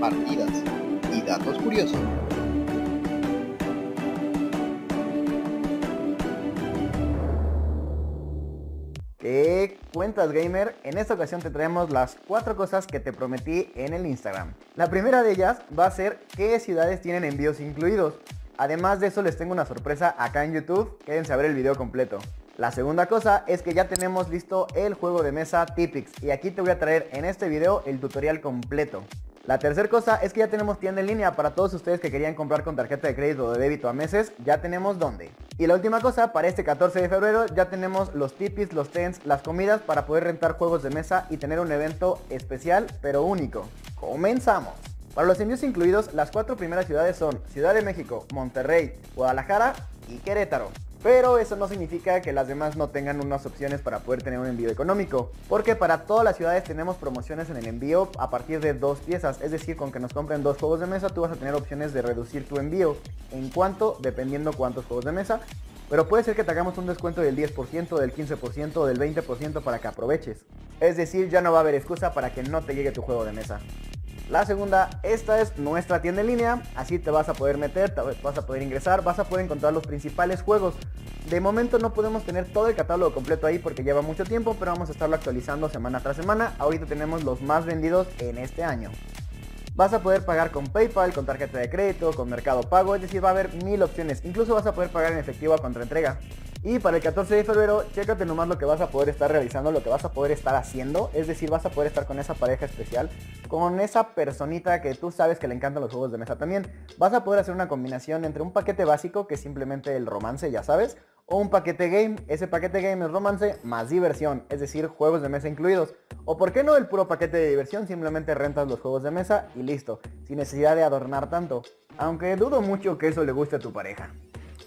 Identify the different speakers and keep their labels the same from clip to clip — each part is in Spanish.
Speaker 1: partidas y datos curiosos.
Speaker 2: ¿Qué cuentas gamer? En esta ocasión te traemos las cuatro cosas que te prometí en el Instagram. La primera de ellas va a ser qué ciudades tienen envíos incluidos. Además de eso les tengo una sorpresa acá en YouTube, quédense a ver el video completo. La segunda cosa es que ya tenemos listo el juego de mesa Tipix y aquí te voy a traer en este video el tutorial completo. La tercera cosa es que ya tenemos tienda en línea para todos ustedes que querían comprar con tarjeta de crédito o de débito a meses, ya tenemos dónde. Y la última cosa, para este 14 de febrero ya tenemos los tipis, los tents, las comidas para poder rentar juegos de mesa y tener un evento especial pero único. ¡Comenzamos! Para los envíos incluidos, las cuatro primeras ciudades son Ciudad de México, Monterrey, Guadalajara y Querétaro. Pero eso no significa que las demás no tengan unas opciones para poder tener un envío económico. Porque para todas las ciudades tenemos promociones en el envío a partir de dos piezas. Es decir, con que nos compren dos juegos de mesa, tú vas a tener opciones de reducir tu envío. En cuanto, dependiendo cuántos juegos de mesa. Pero puede ser que te hagamos un descuento del 10%, del 15% o del 20% para que aproveches. Es decir, ya no va a haber excusa para que no te llegue tu juego de mesa. La segunda, esta es nuestra tienda en línea, así te vas a poder meter, te vas a poder ingresar, vas a poder encontrar los principales juegos. De momento no podemos tener todo el catálogo completo ahí porque lleva mucho tiempo, pero vamos a estarlo actualizando semana tras semana. Ahorita tenemos los más vendidos en este año. Vas a poder pagar con PayPal, con tarjeta de crédito, con Mercado Pago, es decir, va a haber mil opciones. Incluso vas a poder pagar en efectivo a contraentrega. Y para el 14 de febrero, chécate nomás lo que vas a poder estar realizando, lo que vas a poder estar haciendo. Es decir, vas a poder estar con esa pareja especial, con esa personita que tú sabes que le encantan los juegos de mesa también. Vas a poder hacer una combinación entre un paquete básico, que es simplemente el romance, ya sabes, o un paquete game. Ese paquete game es romance más diversión, es decir, juegos de mesa incluidos. O por qué no el puro paquete de diversión, simplemente rentas los juegos de mesa y listo, sin necesidad de adornar tanto. Aunque dudo mucho que eso le guste a tu pareja.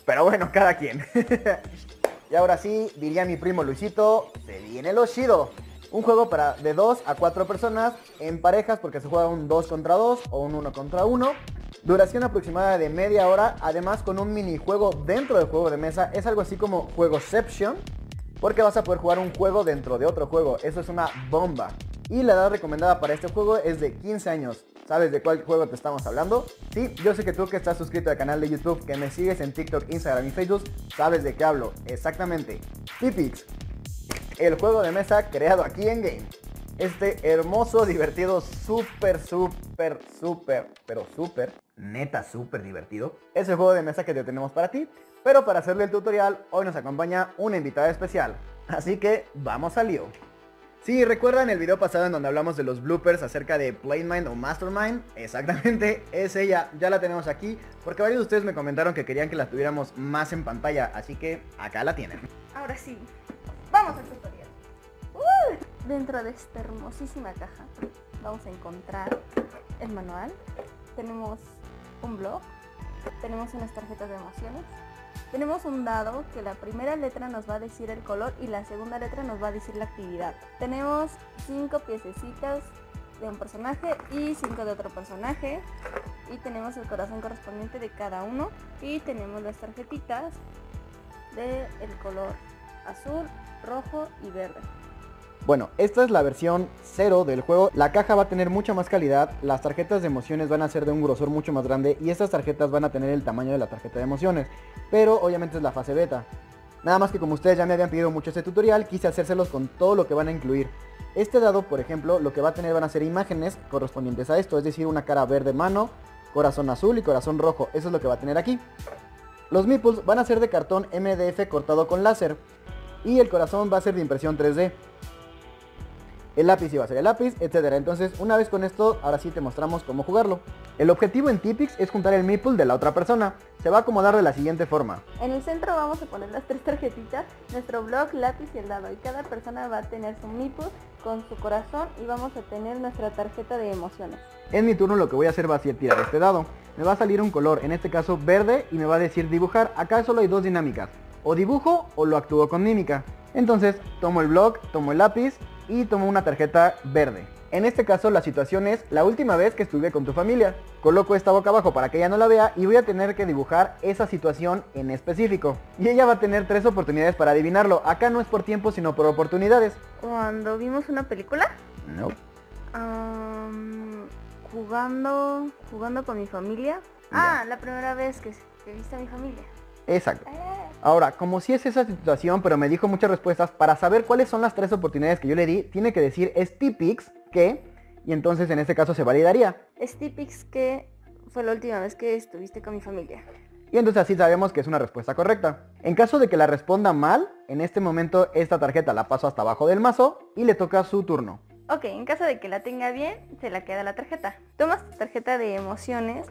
Speaker 2: Pero bueno, cada quien. y ahora sí, diría mi primo Luisito, se viene lo chido. Un juego para de 2 a 4 personas en parejas porque se juega un 2 contra 2 o un 1 contra 1. Duración aproximada de media hora, además con un minijuego dentro del juego de mesa. Es algo así como Juegoception, porque vas a poder jugar un juego dentro de otro juego. Eso es una bomba. Y la edad recomendada para este juego es de 15 años. ¿Sabes de cuál juego te estamos hablando? Sí, yo sé que tú que estás suscrito al canal de YouTube, que me sigues en TikTok, Instagram y Facebook, sabes de qué hablo. Exactamente. Tipix, el juego de mesa creado aquí en Game. Este hermoso, divertido, súper, súper, súper, pero súper, neta, súper divertido. Es el juego de mesa que te tenemos para ti. Pero para hacerle el tutorial, hoy nos acompaña una invitada especial. Así que vamos al lío. Si recuerdan el video pasado en donde hablamos de los bloopers acerca de Playmind o Mastermind, exactamente, es ella, ya la tenemos aquí, porque varios de ustedes me comentaron que querían que la tuviéramos más en pantalla, así que acá la tienen.
Speaker 3: Ahora sí, vamos al tutorial. Uh, dentro de esta hermosísima caja vamos a encontrar el manual, tenemos un blog, tenemos unas tarjetas de emociones, tenemos un dado que la primera letra nos va a decir el color y la segunda letra nos va a decir la actividad. Tenemos cinco piececitas de un personaje y cinco de otro personaje. Y tenemos el corazón correspondiente de cada uno. Y tenemos las tarjetitas del el color azul, rojo y verde.
Speaker 2: Bueno, esta es la versión 0 del juego. La caja va a tener mucha más calidad, las tarjetas de emociones van a ser de un grosor mucho más grande y estas tarjetas van a tener el tamaño de la tarjeta de emociones. Pero obviamente es la fase beta. Nada más que como ustedes ya me habían pedido mucho este tutorial, quise hacérselos con todo lo que van a incluir. Este dado, por ejemplo, lo que va a tener van a ser imágenes correspondientes a esto, es decir, una cara verde mano, corazón azul y corazón rojo. Eso es lo que va a tener aquí. Los meeples van a ser de cartón MDF cortado con láser y el corazón va a ser de impresión 3D el lápiz iba a ser el lápiz, etcétera. Entonces, una vez con esto, ahora sí te mostramos cómo jugarlo. El objetivo en Tipix es juntar el meeple de la otra persona. Se va a acomodar de la siguiente forma.
Speaker 3: En el centro vamos a poner las tres tarjetitas, nuestro blog, lápiz y el dado. Y cada persona va a tener su meeple con su corazón y vamos a tener nuestra tarjeta de emociones.
Speaker 2: En mi turno lo que voy a hacer va a ser tirar este dado. Me va a salir un color, en este caso verde, y me va a decir dibujar. Acá solo hay dos dinámicas. O dibujo o lo actúo con mímica. Entonces, tomo el blog, tomo el lápiz y tomo una tarjeta verde. En este caso la situación es la última vez que estuve con tu familia. Coloco esta boca abajo para que ella no la vea y voy a tener que dibujar esa situación en específico. Y ella va a tener tres oportunidades para adivinarlo. Acá no es por tiempo sino por oportunidades.
Speaker 3: Cuando vimos una película.
Speaker 2: No.
Speaker 3: jugando, jugando con mi familia. Ah, la primera vez que, que viste a mi familia.
Speaker 2: Exacto.
Speaker 3: Eh,
Speaker 2: Ahora, como si es esa situación, pero me dijo muchas respuestas, para saber cuáles son las tres oportunidades que yo le di, tiene que decir es Tipix que, y entonces en este caso se validaría.
Speaker 3: Es típico que fue la última vez que estuviste con mi familia.
Speaker 2: Y entonces así sabemos que es una respuesta correcta. En caso de que la responda mal, en este momento esta tarjeta la paso hasta abajo del mazo y le toca su turno.
Speaker 3: Ok, en caso de que la tenga bien, se la queda la tarjeta. Tomas tu tarjeta de emociones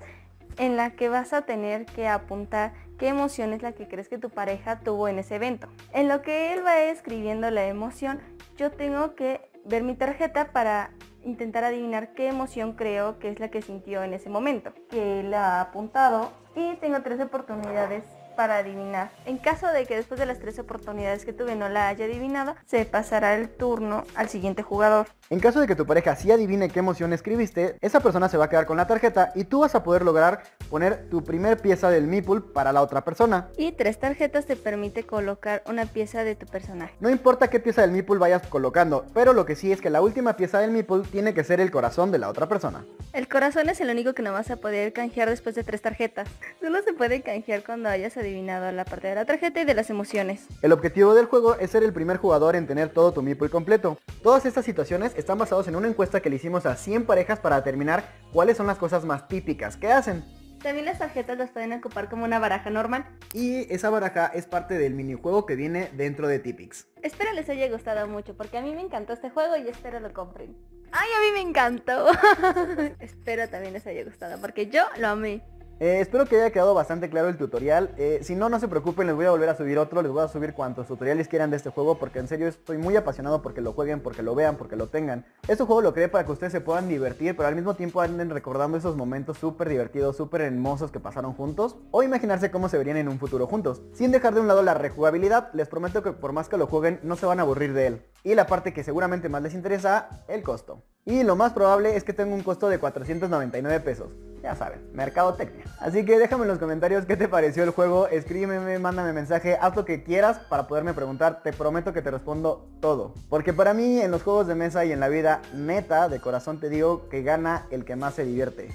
Speaker 3: en la que vas a tener que apuntar qué emoción es la que crees que tu pareja tuvo en ese evento. En lo que él va escribiendo la emoción, yo tengo que ver mi tarjeta para intentar adivinar qué emoción creo que es la que sintió en ese momento. Que él ha apuntado y tengo tres oportunidades para adivinar. En caso de que después de las tres oportunidades que tuve no la haya adivinado, se pasará el turno al siguiente jugador.
Speaker 2: En caso de que tu pareja sí adivine qué emoción escribiste, esa persona se va a quedar con la tarjeta y tú vas a poder lograr poner tu primer pieza del meeple para la otra persona.
Speaker 3: Y tres tarjetas te permite colocar una pieza de tu personaje.
Speaker 2: No importa qué pieza del meeple vayas colocando, pero lo que sí es que la última pieza del meeple tiene que ser el corazón de la otra persona.
Speaker 3: El corazón es el único que no vas a poder canjear después de tres tarjetas. Solo se puede canjear cuando hayas adivinado la parte de la tarjeta y de las emociones.
Speaker 2: El objetivo del juego es ser el primer jugador en tener todo tu meeple completo. Todas estas situaciones están basadas en una encuesta que le hicimos a 100 parejas para determinar cuáles son las cosas más típicas que hacen.
Speaker 3: También las tarjetas las pueden ocupar como una baraja normal.
Speaker 2: Y esa baraja es parte del minijuego que viene dentro de Tipix.
Speaker 3: Espero les haya gustado mucho porque a mí me encantó este juego y espero lo compren. Ay, a mí me encantó. espero también les haya gustado porque yo lo amé.
Speaker 2: Eh, espero que haya quedado bastante claro el tutorial. Eh, si no, no se preocupen, les voy a volver a subir otro. Les voy a subir cuantos tutoriales quieran de este juego porque en serio estoy muy apasionado porque lo jueguen, porque lo vean, porque lo tengan. Este juego lo creé para que ustedes se puedan divertir, pero al mismo tiempo anden recordando esos momentos súper divertidos, súper hermosos que pasaron juntos. O imaginarse cómo se verían en un futuro juntos. Sin dejar de un lado la rejugabilidad, les prometo que por más que lo jueguen, no se van a aburrir de él. Y la parte que seguramente más les interesa, el costo. Y lo más probable es que tenga un costo de 499 pesos. Ya saben, mercadotecnia. Así que déjame en los comentarios qué te pareció el juego, escríbeme, mándame mensaje, haz lo que quieras para poderme preguntar, te prometo que te respondo todo. Porque para mí en los juegos de mesa y en la vida, neta, de corazón te digo que gana el que más se divierte.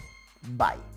Speaker 2: Bye.